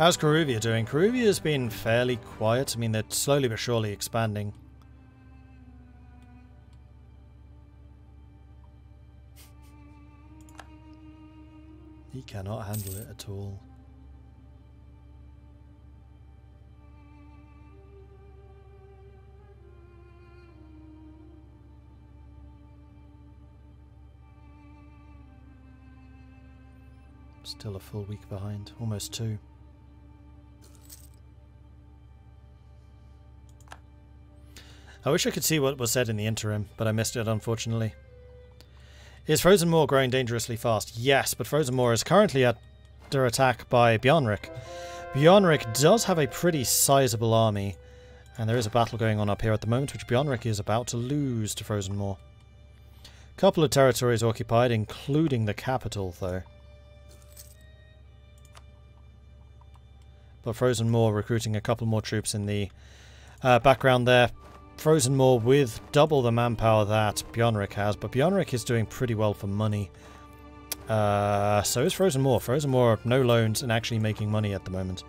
How's Karuvia doing? Karuvia's been fairly quiet. I mean, they're slowly but surely expanding. He cannot handle it at all. Still a full week behind, almost two. I wish I could see what was said in the interim, but I missed it unfortunately. Is Frozen Moor growing dangerously fast? Yes, but Frozen Moor is currently under attack by Bjarnrik. Bjarnrik does have a pretty sizable army, and there is a battle going on up here at the moment, which Bjarnrik is about to lose to Frozen Moor. Couple of territories occupied, including the capital, though. But Frozen Moor recruiting a couple more troops in the uh, background there. Frozen Moor with double the manpower that Bjarnrik has, but Bjarnrik is doing pretty well for money. Uh, so is Frozen Moor. Frozen Moor, no loans and actually making money at the moment.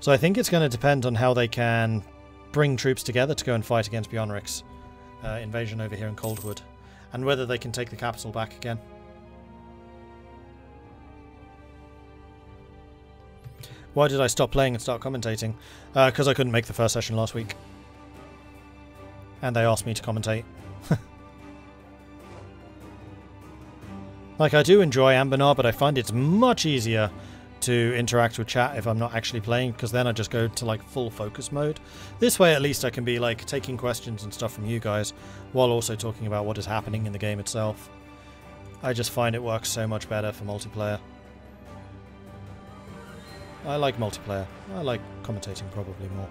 So I think it's going to depend on how they can bring troops together to go and fight against Bjarnrik's uh, invasion over here in Coldwood, and whether they can take the capital back again. Why did I stop playing and start commentating? Because uh, I couldn't make the first session last week and they asked me to commentate. like, I do enjoy Anbennar, but I find it's much easier to interact with chat if I'm not actually playing, because then I just go to, like, full focus mode. This way, at least, I can be, like, taking questions and stuff from you guys, while also talking about what is happening in the game itself. I just find it works so much better for multiplayer. I like multiplayer. I like commentating probably more.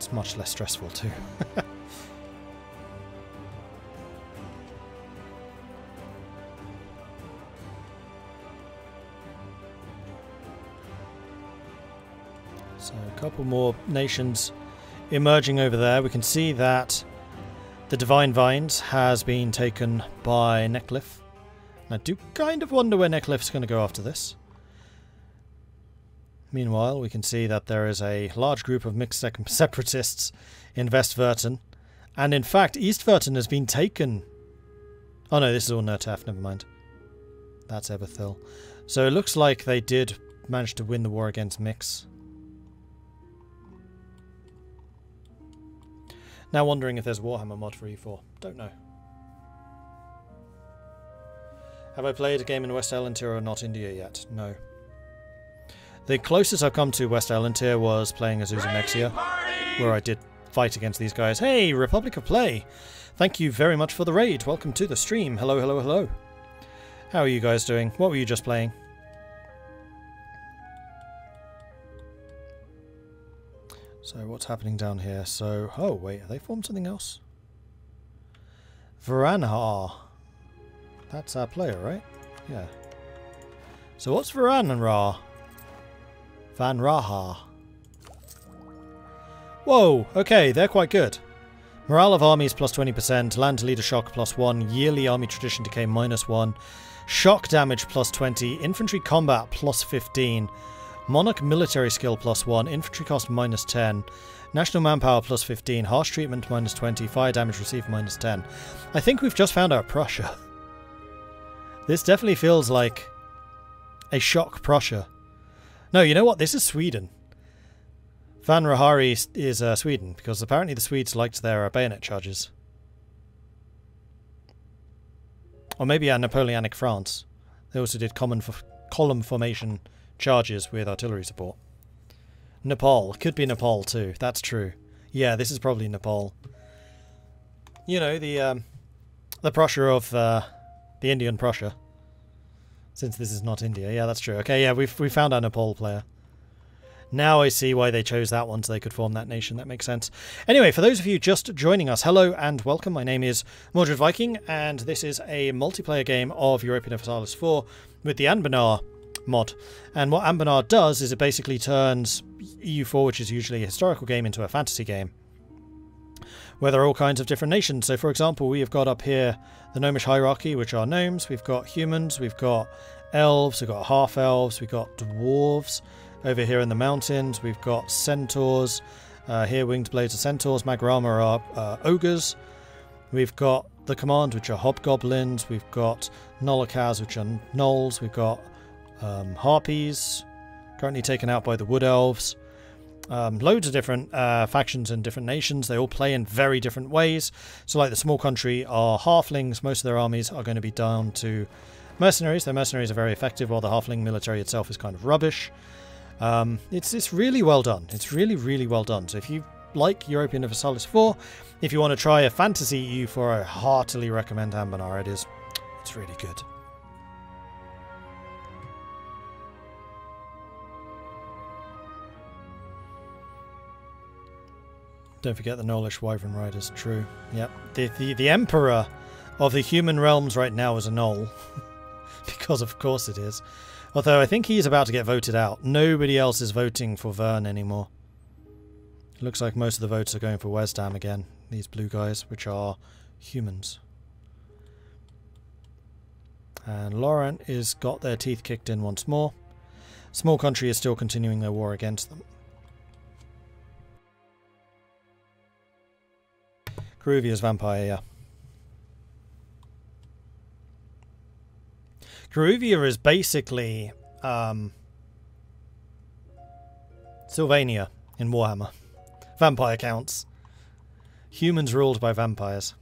It's much less stressful too. so a couple more nations emerging over there. We can see that the Divine Vines has been taken by Necklif. I do kind of wonder where Necklif's going to go after this. Meanwhile, we can see that there is a large group of mixed separatists in West Verton. And in fact, East Verton has been taken. Oh no, this is all Nurtaf, never mind. That's Eberthil. So it looks like they did manage to win the war against Mix. Now wondering if there's Warhammer mod for E4. Don't know. Have I played a game in West Ellentir or not India yet? No. The closest I've come to West Ellentir was playing Azusa Mexia, where I did fight against these guys. Hey, Republic of Play! Thank you very much for the raid. Welcome to the stream. Hello, hello, hello. How are you guys doing? What were you just playing? So what's happening down here? So, oh wait, are they formed something else? Varanhar. That's our player, right? Yeah. So what's Varanhar? Van Raha. Whoa, okay, they're quite good. Morale of armies plus 20%, land leader shock plus 1, yearly army tradition decay minus 1, shock damage plus 20, infantry combat plus 15, monarch military skill plus 1, infantry cost minus 10, national manpower plus 15, harsh treatment minus 20, fire damage received minus 10. I think we've just found out Prussia. This definitely feels like a shock Prussia. No, you know what? This is Sweden. Van Rahari is uh, Sweden, because apparently the Swedes liked their uh, bayonet charges. Or maybe a Napoleonic France. They also did common column formation charges with artillery support. Nepal. Could be Nepal too. That's true. Yeah, this is probably Nepal. You know, the um, the Prussia of uh, the Indian Prussia. Since this is not India. Yeah, that's true. Okay, yeah, we've we found our Nepal player. Now I see why they chose that one so they could form that nation. That makes sense. Anyway, for those of you just joining us, hello and welcome. My name is Mordred Viking, and this is a multiplayer game of Europa Universalis 4 with the Anbennar mod. And what Anbennar does is it basically turns EU4, which is usually a historical game, into a fantasy game where there are all kinds of different nations. So, for example, we have got up here the gnomish hierarchy, which are gnomes. We've got humans. We've got elves. We've got half elves. We've got dwarves over here in the mountains. We've got centaurs. Uh, here, winged blades are centaurs. Magrama are uh, ogres. We've got the command, which are hobgoblins. We've got Nolokaz, which are gnolls. We've got um, harpies, currently taken out by the wood elves. Um, loads of different uh, factions and different nations. They all play in very different ways. So, like the small country are halflings. Most of their armies are going to be down to mercenaries. Their mercenaries are very effective, while the halfling military itself is kind of rubbish. Um, it's it's really well done. It's really really well done. So if you like Europa Universalis 4, if you want to try a fantasy EU4, I heartily recommend Anbennar. It is, it's really good. Don't forget the Gnollish Wyvern Riders. True. Yep. The, the, the Emperor of the human realms right now is a Gnoll. because of course it is. Although I think he's about to get voted out. Nobody else is voting for Vern anymore. Looks like most of the votes are going for Wesdam again. These blue guys, which are humans. And Lorent is got their teeth kicked in once more. Small country is still continuing their war against them. Karuvia's vampire, yeah. Karuvia is basically um, Sylvania in Warhammer. Vampire counts. Humans ruled by vampires.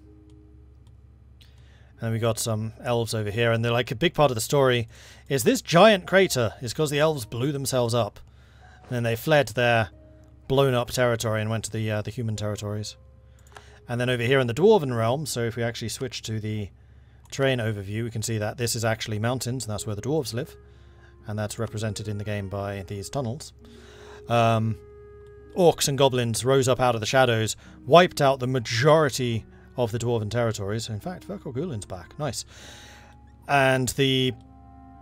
And we got some elves over here, and they're like a big part of the story is this giant crater is because the elves blew themselves up. And then they fled their blown up territory and went to the uh, the human territories. And then over here in the Dwarven realm, so if we actually switch to the terrain overview, we can see that this is actually mountains, and that's where the dwarves live. And that's represented in the game by these tunnels. Um, orcs and goblins rose up out of the shadows, wiped out the majority of the dwarven territories. In fact, Virkor Gulen's back. Nice. And the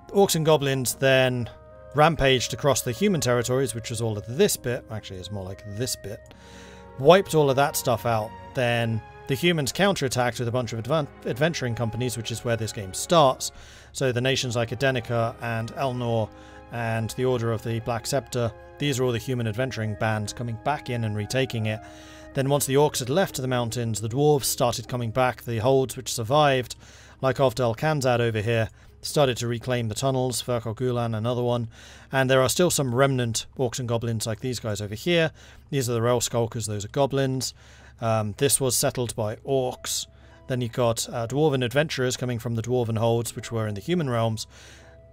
orcs and goblins then rampaged across the human territories, which was all of this bit. Actually, it's more like this bit wiped all of that stuff out, then the humans counterattacked with a bunch of advan- adventuring companies, which is where this game starts. So the nations like Adenica and Elnor and the Order of the Black Scepter, these are all the human adventuring bands coming back in and retaking it. Then once the orcs had left the mountains, the dwarves started coming back, the holds which survived, like Ovdal Kanzad over here, started to reclaim the tunnels, Virkor Gulen, another one, and there are still some remnant orcs and goblins like these guys over here. These are the Rail Skulkers, those are goblins. Um, this was settled by orcs. Then you got uh, dwarven adventurers coming from the dwarven holds, which were in the human realms,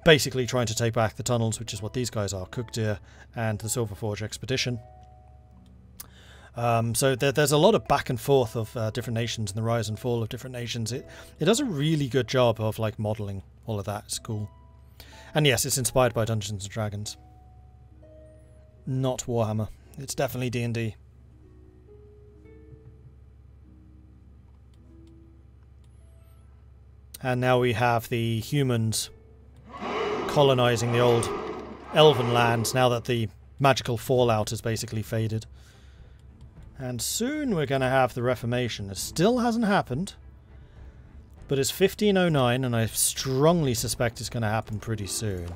basically trying to take back the tunnels, which is what these guys are, Kukdir and the Silverforge expedition. Um, so there, there's a lot of back and forth of uh, different nations and the rise and fall of different nations. It it does a really good job of like modeling all of that. It's cool. And yes, it's inspired by Dungeons and Dragons. Not Warhammer. It's definitely D&D. And now we have the humans colonizing the old elven lands now that the magical fallout has basically faded. And soon we're going to have the Reformation. It still hasn't happened. But it's 1509 and I strongly suspect it's going to happen pretty soon.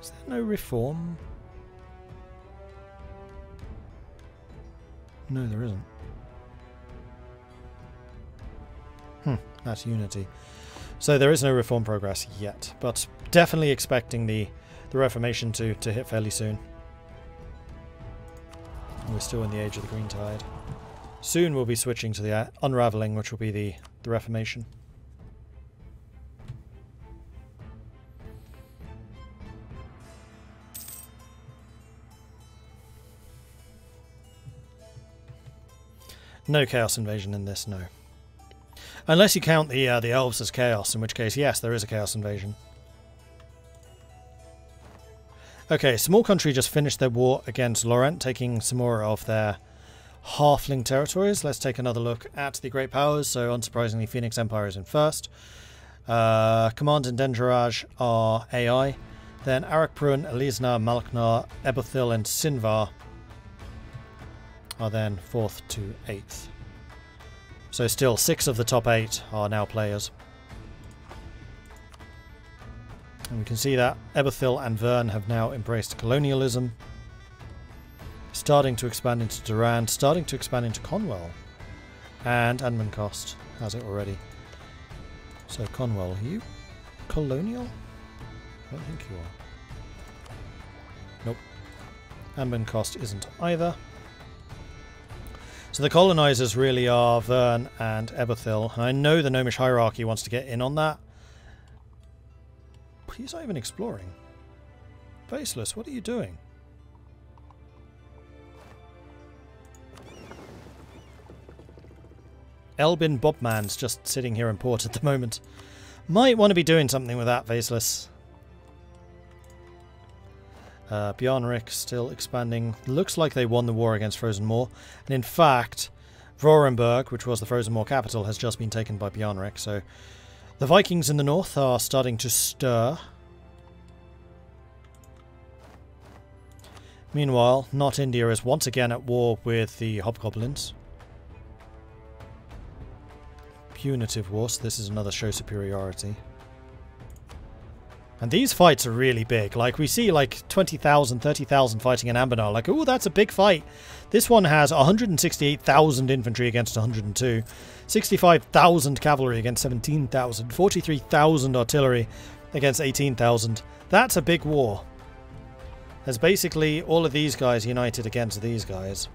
Is there no reform? No, there isn't. Hmm, that's unity. So there is no reform progress yet, but definitely expecting the, the Reformation to, to hit fairly soon. We're still in the age of the green tide. Soon we'll be switching to the uh, unraveling, which will be the, the Reformation. No Chaos Invasion in this, no. Unless you count the uh, the elves as chaos, in which case, yes, there is a Chaos Invasion. Okay, Small Country just finished their war against Lorent, taking some more of their halfling territories. Let's take another look at the Great Powers. So, unsurprisingly, Phoenix Empire is in first. Uh, Command and Denjaraj are AI. Then Arakprun, Elisna, Malknar, Ebothil, and Sinvar are then 4th to 8th. So still, 6 of the top 8 are now players. And we can see that Eberthil and Vern have now embraced colonialism, starting to expand into Durand, starting to expand into Conwell, and Anmencost has it already. So Conwell, you colonial? I don't think you are. Nope. Anmencost isn't either. So the colonizers really are Vern and Eberthil. And I know the Gnomish hierarchy wants to get in on that. But he's not even exploring. Faceless, what are you doing? Elbin Bobman's just sitting here in port at the moment. Might want to be doing something with that, Faceless. Uh, Bjarnrik still expanding. Looks like they won the war against Frozen Moor. And in fact, Vrorenberg, which was the Frozen Moor capital, has just been taken by Bjarnrik. So the Vikings in the north are starting to stir. Meanwhile, Not India is once again at war with the Hobgoblins. Punitive war, so this is another show superiority. And these fights are really big. Like, we see like 20,000, 30,000 fighting in Anbennar. Like, oh, that's a big fight. This one has 168,000 infantry against 102. 65,000 cavalry against 17,000. 43,000 artillery against 18,000. That's a big war. There's basically all of these guys united against these guys.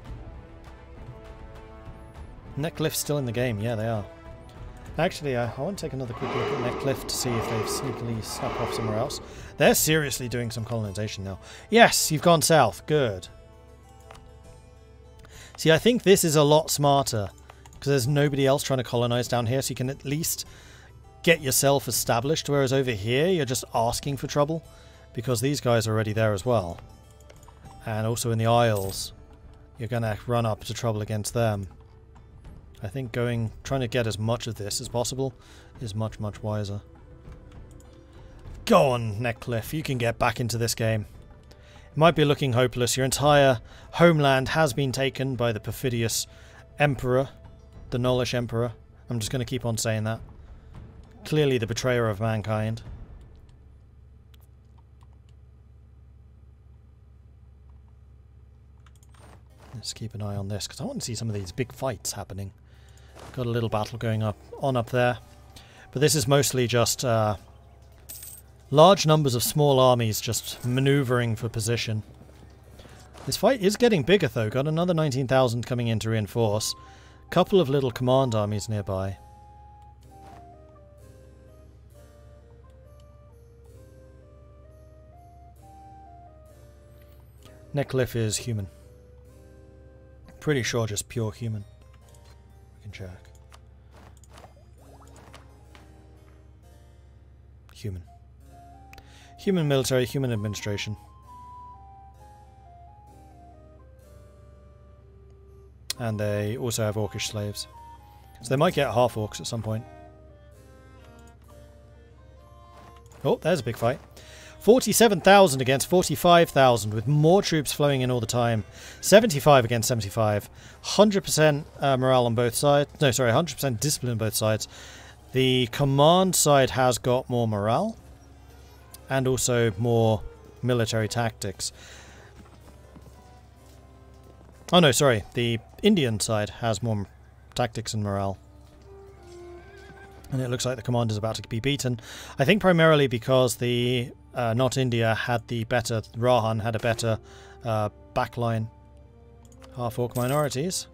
Neckcliff's still in the game. Yeah, they are. Actually, uh, I want to take another quick look at Neckcliff to see if they've sneakily snuck off somewhere else. They're seriously doing some colonization now. Yes, you've gone south. Good. See, I think this is a lot smarter because there's nobody else trying to colonize down here, so you can at least get yourself established, whereas over here you're just asking for trouble because these guys are already there as well. And also in the Isles, you're going to run up to trouble against them. I think going, trying to get as much of this as possible is much, much wiser. Go on, Neckcliff, you can get back into this game. It might be looking hopeless. Your entire homeland has been taken by the perfidious Emperor, the Gnollish Emperor. I'm just going to keep on saying that. Clearly the betrayer of mankind. Let's keep an eye on this, because I want to see some of these big fights happening. Got a little battle going up on up there. But this is mostly just uh, large numbers of small armies just maneuvering for position. This fight is getting bigger though. Got another 19,000 coming in to reinforce. Couple of little command armies nearby. Neckcliff is human. Pretty sure just pure human. Can check. Human. Human military, human administration. And they also have orcish slaves. So they might get half orcs at some point. Oh, there's a big fight. 47,000 against 45,000 with more troops flowing in all the time. 75 against 75. 100% uh, morale on both sides. No, sorry, 100% discipline on both sides. The command side has got more morale and also more military tactics. Oh no, sorry. The Indian side has more tactics and morale. And it looks like the command is about to be beaten. I think primarily because the uh, not India had the better Rahan had a better uh, backline half orc minorities.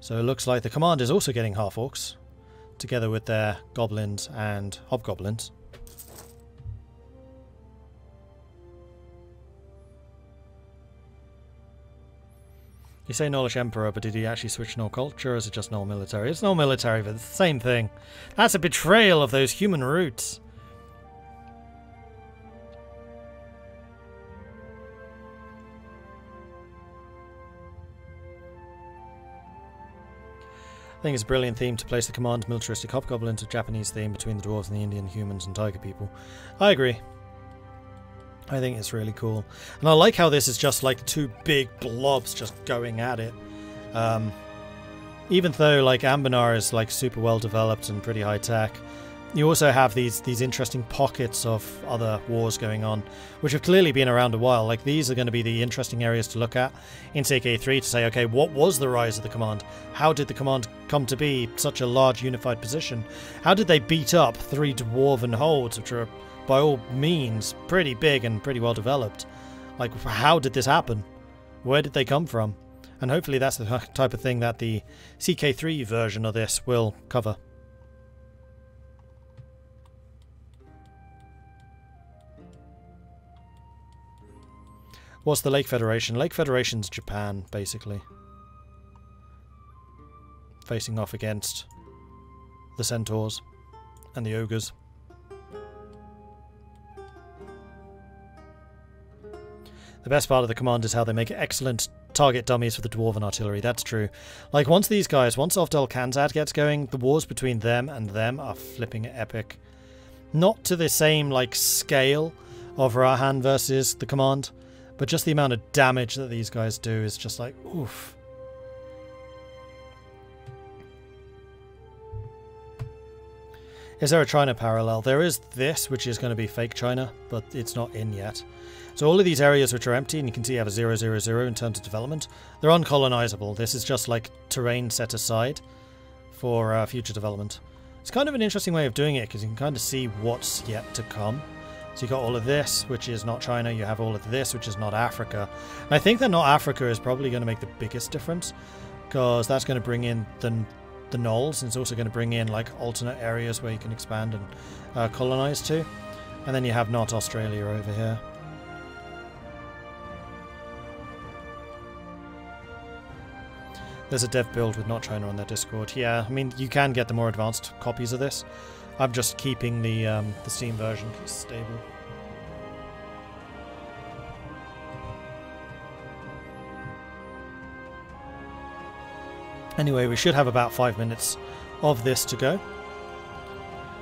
So it looks like the command is also getting half orcs together with their goblins and hobgoblins. You say Gnollish Emperor, but did he actually switch Gnoll culture, or is it just Gnoll military? It's Gnoll military, but it's the same thing. That's a betrayal of those human roots. I think it's a brilliant theme to place the command militaristic hobgoblin to Japanese theme between the dwarves and the Indian humans and tiger people. I agree. I think it's really cool. And I like how this is just like two big blobs just going at it. Um, even though like Anbennar is like super well developed and pretty high tech, you also have these these interesting pockets of other wars going on, which have clearly been around a while. Like these are going to be the interesting areas to look at in CK3 to say, okay, what was the rise of the command? How did the command come to be such a large unified position? How did they beat up three dwarven holds, which are by all means pretty big and pretty well developed? Like, how did this happen? Where did they come from? And hopefully that's the type of thing that the CK3 version of this will cover. What's the Lake Federation? Lake Federation's Japan, basically. Facing off against the Centaurs and the Ogres. The best part of the command is how they make excellent target dummies for the Dwarven artillery, that's true. Like, once these guys, once Ovdal Kanzad gets going, the wars between them and them are flipping epic. Not to the same, like, scale of Rahan versus the command, but just the amount of damage that these guys do is just like, oof. Is there a China parallel? There is this, which is going to be fake China, but it's not in yet. So all of these areas which are empty, and you can see you have a 000 in terms of development, they're uncolonizable. This is just like terrain set aside for uh, future development. It's kind of an interesting way of doing it, because you can kind of see what's yet to come. So you got all of this, which is not China. You have all of this, which is not Africa. And I think that not Africa is probably going to make the biggest difference because that's going to bring in the the gnolls, and it's also going to bring in like alternate areas where you can expand and uh, colonize to. And then you have not Australia over here. There's a dev build with not China on their Discord. Yeah, I mean, you can get the more advanced copies of this. I'm just keeping the um, the Steam version stable. Anyway, we should have about five minutes of this to go.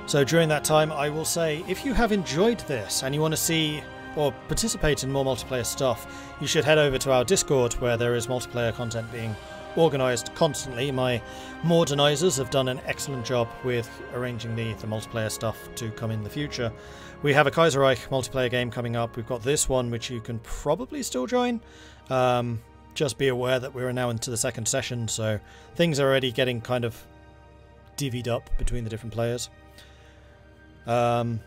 So during that time, I will say, if you have enjoyed this and you want to see or participate in more multiplayer stuff, you should head over to our Discord where there is multiplayer content being organised constantly. My modernisers have done an excellent job with arranging the, the multiplayer stuff to come in the future. We have a Kaiserreich multiplayer game coming up. We've got this one, which you can probably still join. Um, just be aware that we're now into the second session, so things are already getting kind of divvied up between the different players. Um,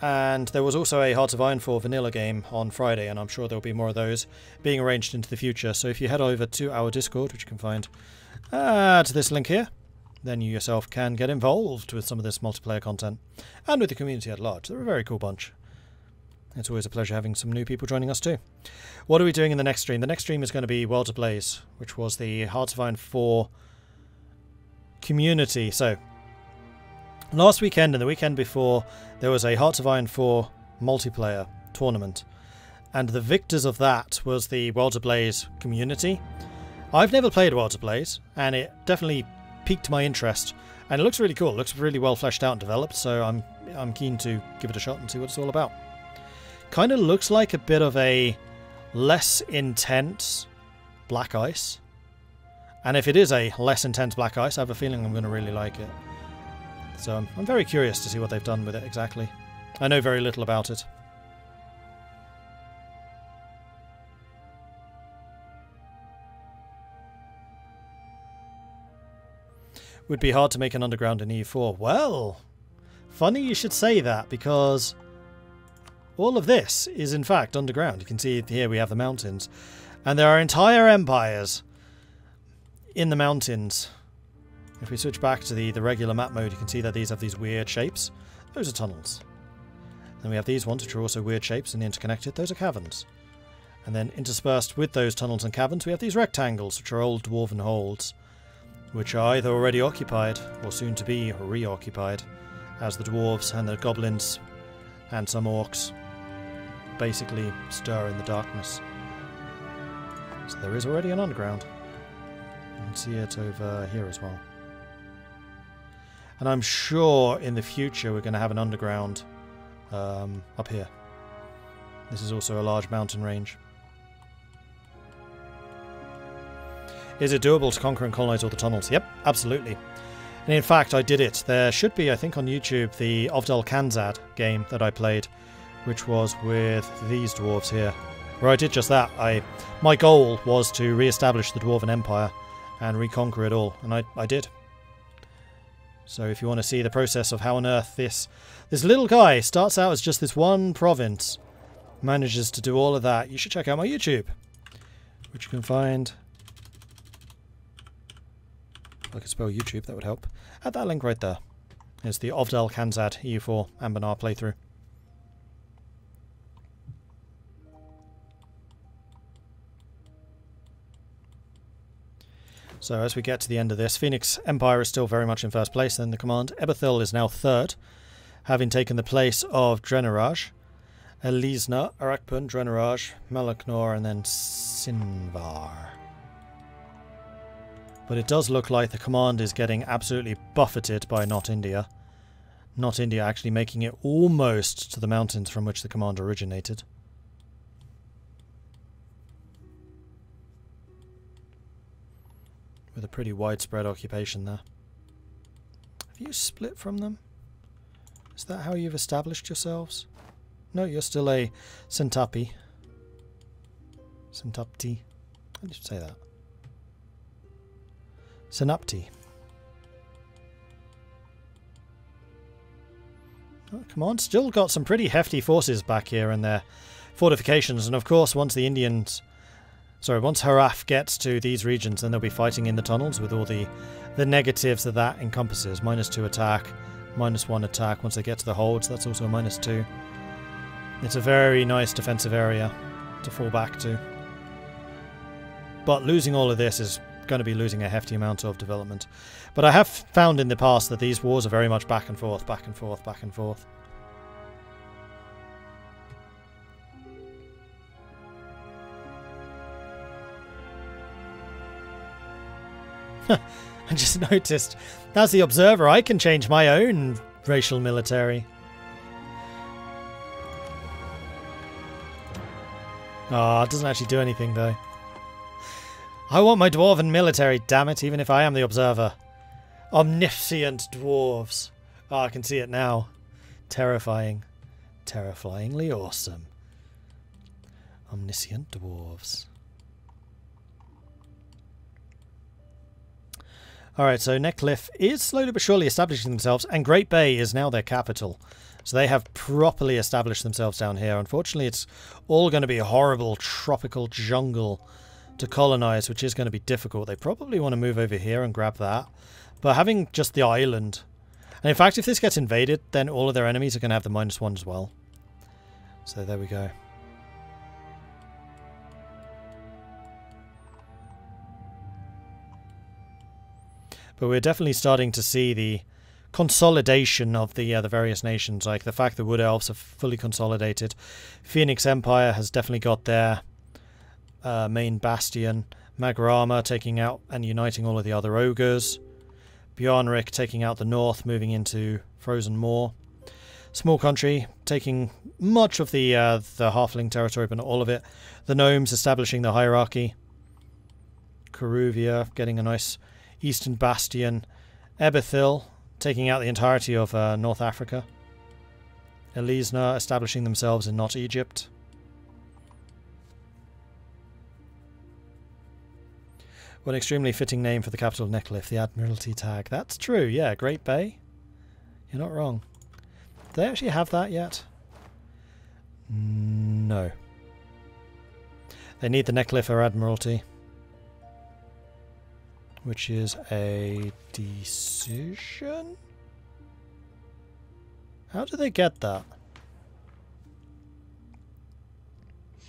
and there was also a Hearts of Iron 4 vanilla game on Friday, and I'm sure there'll be more of those being arranged into the future. So if you head over to our Discord, which you can find to this link here, then you yourself can get involved with some of this multiplayer content and with the community at large. They're a very cool bunch. It's always a pleasure having some new people joining us too. What are we doing in the next stream? The next stream is going to be World Ablaze, which was the Hearts of Iron 4 community. So Last weekend and the weekend before, there was a Hearts of Iron 4 multiplayer tournament, and the victors of that was the Worlds Blaze community. I've never played Worlds Blaze, and it definitely piqued my interest, and it looks really cool. It looks really well fleshed out and developed, so I'm I'm keen to give it a shot and see what it's all about. Kind of looks like a bit of a less intense Black Ice, and if it is a less intense Black Ice, I have a feeling I'm going to really like it. So um, I'm very curious to see what they've done with it exactly. I know very little about it. Would be hard to make an underground in E4. Well, funny you should say that because all of this is in fact underground. You can see here we have the mountains and there are entire empires in the mountains if we switch back to the, the regular map mode, you can see that these have these weird shapes. Those are tunnels. Then we have these ones, which are also weird shapes and interconnected. Those are caverns. And then interspersed with those tunnels and caverns, we have these rectangles, which are old dwarven holds, which are either already occupied or soon to be reoccupied, as the dwarves and the goblins and some orcs basically stir in the darkness. So there is already an underground. You can see it over here as well. And I'm sure in the future we're going to have an underground um, up here. This is also a large mountain range. Is it doable to conquer and colonize all the tunnels? Yep, absolutely. And in fact, I did it. There should be, I think, on YouTube, the Ovdal Kanzad game that I played, which was with these dwarves here, where I did just that. I, my goal was to re-establish the Dwarven Empire and reconquer it all, and I, I did. So if you want to see the process of how on earth this this little guy starts out as just this one province, manages to do all of that, you should check out my YouTube, which you can find. If I could spell YouTube, that would help. At that link right there. It's the Ovdal Kanzad EU4 Anbennar playthrough. So as we get to the end of this, Phoenix Empire is still very much in first place in the command. Ebethil is now third, having taken the place of Drenaraj, Elisna, Arakpun, Drenaraj, Malaknor, and then Sinvar. But it does look like the command is getting absolutely buffeted by Not India. Not India actually making it almost to the mountains from which the command originated. With a pretty widespread occupation there. Have you split from them? Is that how you've established yourselves? No, you're still a Centapi. Centapti. How did you say that? Synapti. Oh, come on, still got some pretty hefty forces back here in their fortifications, and of course, once the Indians Sorry, once Haraf gets to these regions, then they'll be fighting in the tunnels with all the, the negatives that that encompasses. Minus 2 attack, minus 1 attack. Once they get to the holds, that's also a minus 2. It's a very nice defensive area to fall back to. But losing all of this is going to be losing a hefty amount of development. But I have found in the past that these wars are very much back and forth, back and forth, back and forth. I just noticed, as the observer, I can change my own racial military. Ah, oh, it doesn't actually do anything, though. I want my dwarven military, damn it, even if I am the observer. Omniscient dwarves. Oh, I can see it now. Terrifying. Terrifyingly awesome. Omniscient dwarves. Alright, so Neckliffe is slowly but surely establishing themselves, and Great Bay is now their capital. So they have properly established themselves down here. Unfortunately, it's all going to be a horrible tropical jungle to colonize, which is going to be difficult. They probably want to move over here and grab that. But having just the island... And in fact, if this gets invaded, then all of their enemies are going to have the minus one as well. So there we go. But we're definitely starting to see the consolidation of the uh, the various nations, like the fact that the Wood Elves are fully consolidated. Phoenix Empire has definitely got their uh, main bastion. Magrama taking out and uniting all of the other ogres. Bjarnrik taking out the north, moving into Frozen Moor. Small country taking much of the uh, the halfling territory, but not all of it. The gnomes establishing the hierarchy. Karuvia getting a nice Eastern Bastion, Ebethil, taking out the entirety of uh, North Africa, Elisna establishing themselves in not Egypt. What an extremely fitting name for the capital of Neckliffe, the Admiralty tag. That's true, yeah, Great Bay. You're not wrong. Do they actually have that yet? No. They need the Neckliffe Admiralty which is a decision? How do they get that?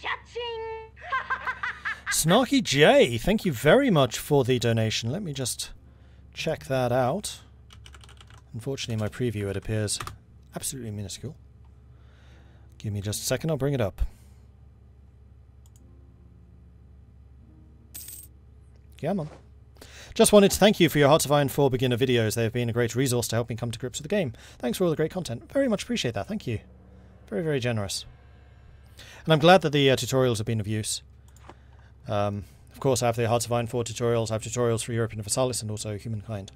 Snarky J, thank you very much for the donation. Let me just check that out. Unfortunately, in my preview, it appears absolutely minuscule. Give me just a second, I'll bring it up. Yeah, on. Just wanted to thank you for your Hearts of Iron 4 beginner videos. They have been a great resource to help me come to grips with the game. Thanks for all the great content. Very much appreciate that. Thank you. Very, very generous. And I'm glad that the uh, tutorials have been of use. Um, Of course, I have the Hearts of Iron 4 tutorials, I have tutorials for Europa Universalis and also Humankind.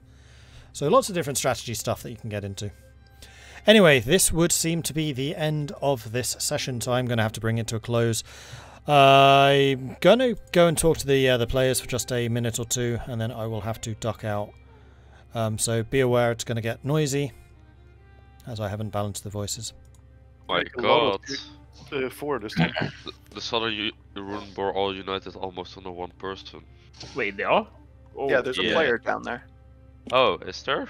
So lots of different strategy stuff that you can get into. Anyway, this would seem to be the end of this session, so I'm going to have to bring it to a close. I'm going to go and talk to the uh, the players for just a minute or two, and then I will have to duck out. Um, so be aware it's going to get noisy, as I haven't balanced the voices. My god. of Uh, four this time. The, the Southern U- Rune were all united almost under one person. Wait, they are? Oh, yeah, there's a yeah. player down there. Oh, is there?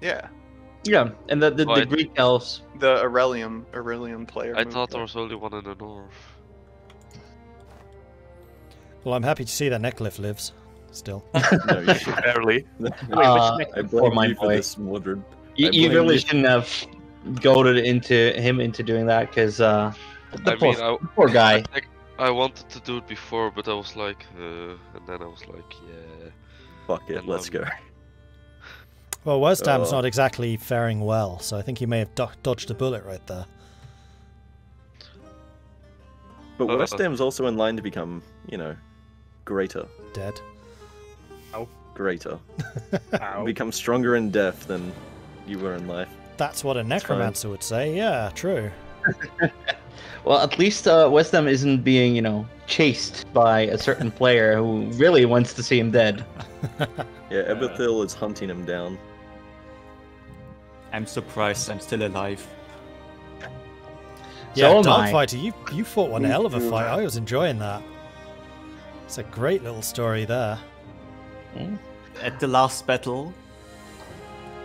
Yeah, Yeah, and the the, the Greek elves. the Aurelium Aurelium player. I thought there was only one in the north. Well, I'm happy to see that Neckliff lives still. No, you should. Barely. Uh, which I next? Blame my you for this, Mordred. You, you really you. shouldn't have goaded into him into doing that because uh, the I poor, mean, I, poor guy. think I wanted to do it before, but I was like, uh, and then I was like, yeah. Fuck it, And, let's um, go. Well, Wesdam's Oh. not exactly faring well, so I think he may have do- dodged a bullet right there. But uh, Wesdam's also in line to become, you know, greater. Dead. Oh. Greater. Ow. Become stronger in death than you were in life. That's what a necromancer would say. Yeah, true. Well, at least uh, West isn't being, you know, chased by a certain player who really wants to see him dead. Yeah, Ebethil is hunting him down. I'm surprised I'm still alive. Yeah, so am I. Dogfighter, you you fought one hell of a fight. I was enjoying that. It's a great little story there. At the last battle,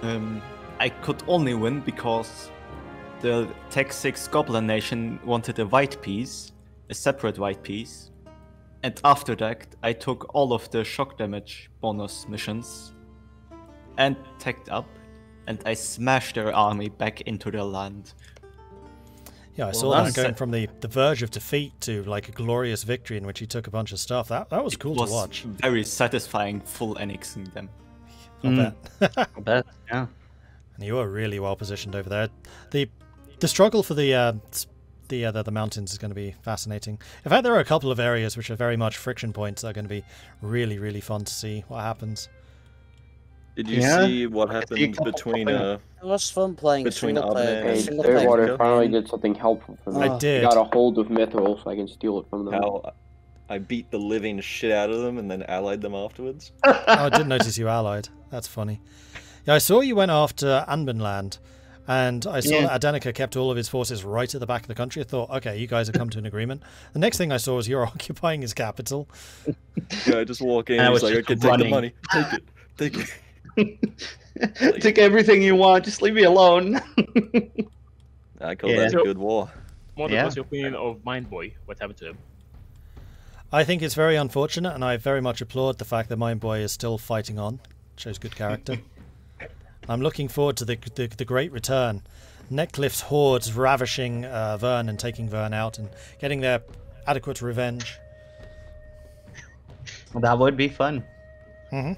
um, I could only win because the Tech 6 Goblin Nation wanted a white peace, a separate white peace. And after that, I took all of the shock damage bonus missions and teched up, and I smashed their army back into their land. Yeah, I Well, saw that going it. from the, the verge of defeat to like a glorious victory in which he took a bunch of stuff. That that was cool was to watch. very satisfying full annexing them. I Mm. bet. I bet, yeah. and you were really well positioned over there. The the struggle for the uh, the, uh, the the mountains is going to be fascinating. In fact, there are a couple of areas which are very much friction points that are going to be really really fun to see what happens. Did you Yeah, see what I see happened between popping uh It was fun playing Between single player. Abner Hey, Clearwater finally did something helpful for me. I did. got a hold of Mithril so I can steal it from them. how I beat the living shit out of them and then allied them afterwards? oh, I didn't notice you allied. That's funny. Yeah, I saw you went after Anbenland, and I saw Yeah. that Adenica kept all of his forces right at the back of the country. I thought, okay, you guys have come to an agreement. The next thing I saw was you're occupying his capital. Yeah, I just walk in, I he's was like, just okay, take the money. Take it. Take it. Take everything you want, just leave me alone. I call Yeah. that So- good war. What Yeah. was your opinion of Mind Boy? What happened to him? I think it's very unfortunate, and I very much applaud the fact that Mind Boy is still fighting on. Shows good character. I'm looking forward to the the, the great return. Netcliffe's hordes ravishing uh, Vern and taking Vern out and getting their adequate revenge. that would be fun. hmm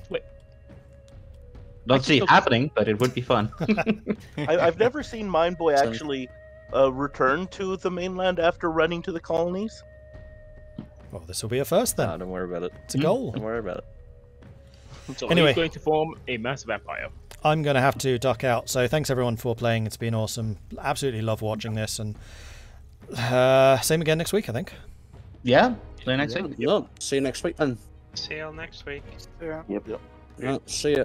Don't see it happening, but it would be fun. I, I've never seen Mind Boy actually uh, return to the mainland after running to the colonies. Well, this will be a first then. Nah, don't worry about it. It's a goal. Don't worry about it. So Anyway. he's going to form a massive empire. I'm going to have to duck out. So thanks everyone for playing. It's been awesome. Absolutely love watching this. And uh, same again next week, I think. yeah, play next Yeah, week. no, see you next week then. See you next week. Yeah. Yep. yep. No, see ya.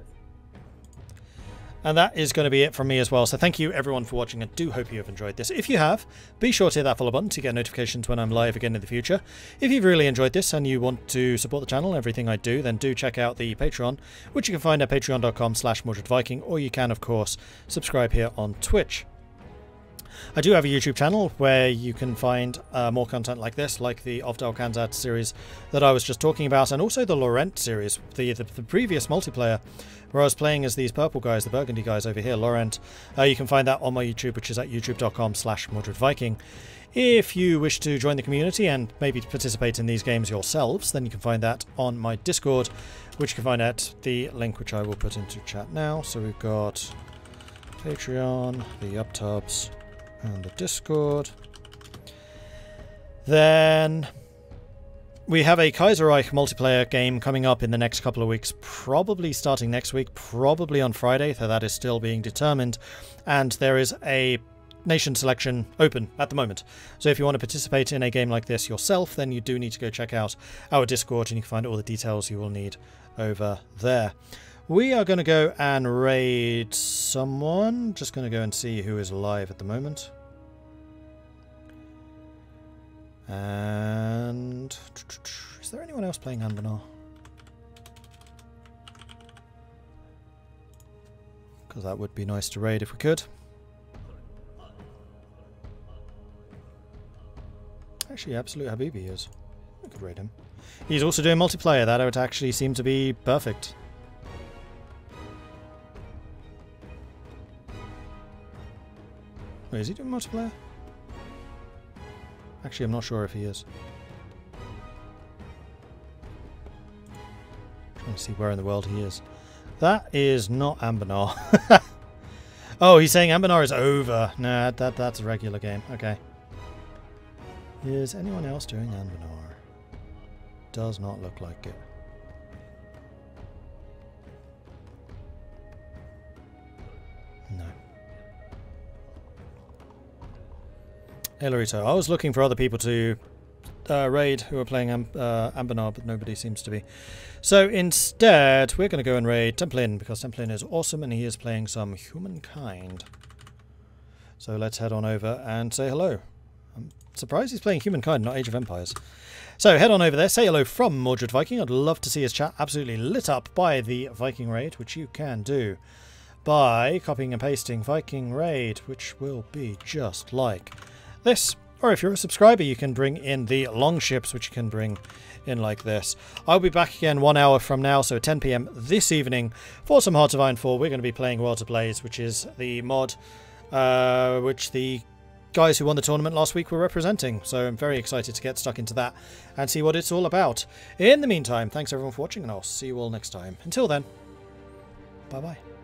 And that is going to be it from me as well. So thank you everyone for watching. I do hope you have enjoyed this. If you have, be sure to hit that follow button to get notifications when I'm live again in the future. If you've really enjoyed this and you want to support the channel and everything I do, then do check out the Patreon, which you can find at patreon.com slash Viking, or you can, of course, subscribe here on Twitch. I do have a YouTube channel where you can find uh, more content like this, like the Ovdal Kanzad series that I was just talking about, and also the Lorent series, the, the, the previous multiplayer where I was playing as these purple guys, the burgundy guys over here, Lorent. Uh, you can find that on my YouTube, which is at youtube.com slash Viking. If you wish to join the community and maybe participate in these games yourselves, then you can find that on my Discord, which you can find at the link which I will put into chat now. So we've got Patreon, the UpTubs, and the Discord. Then we have a Kaiserreich multiplayer game coming up in the next couple of weeks, probably starting next week, probably on Friday, though that is still being determined. And there is a nation selection open at the moment. So if you want to participate in a game like this yourself, then you do need to go check out our Discord and you can find all the details you will need over there. We are going to go and raid someone. Just going to go and see who is live at the moment. And is there anyone else playing Anbennar? Because that would be nice to raid if we could. Actually, Absolute Habibi is. I could raid him. He's also doing multiplayer. That would actually seem to be perfect. Wait, is he doing multiplayer? Actually, I'm not sure if he is. Trying to see where in the world he is. That is not Anbennar. oh, he's saying Anbennar is over. Nah, that that's a regular game. Okay. Is anyone else doing Anbennar? Does not look like it. Hey I was looking for other people to uh, raid who are playing Am uh, Anbennar, but nobody seems to be. So instead, we're going to go and raid Templin, because Templin is awesome and he is playing some Humankind. So let's head on over and say hello. I'm surprised he's playing Humankind, not Age of Empires. So head on over there, say hello from Mordred Viking. I'd love to see his chat absolutely lit up by the Viking raid, which you can do by copying and pasting Viking raid, which will be just like this. Or if you're a subscriber, you can bring in the long ships, which you can bring in like this. I'll be back again one hour from now, so 10 p.m. this evening for some Hearts of Iron 4. We're going to be playing World Ablaze, which is the mod uh, which the guys who won the tournament last week were representing. So I'm very excited to get stuck into that and see what it's all about. In the meantime, thanks everyone for watching, and I'll see you all next time. Until then, bye-bye.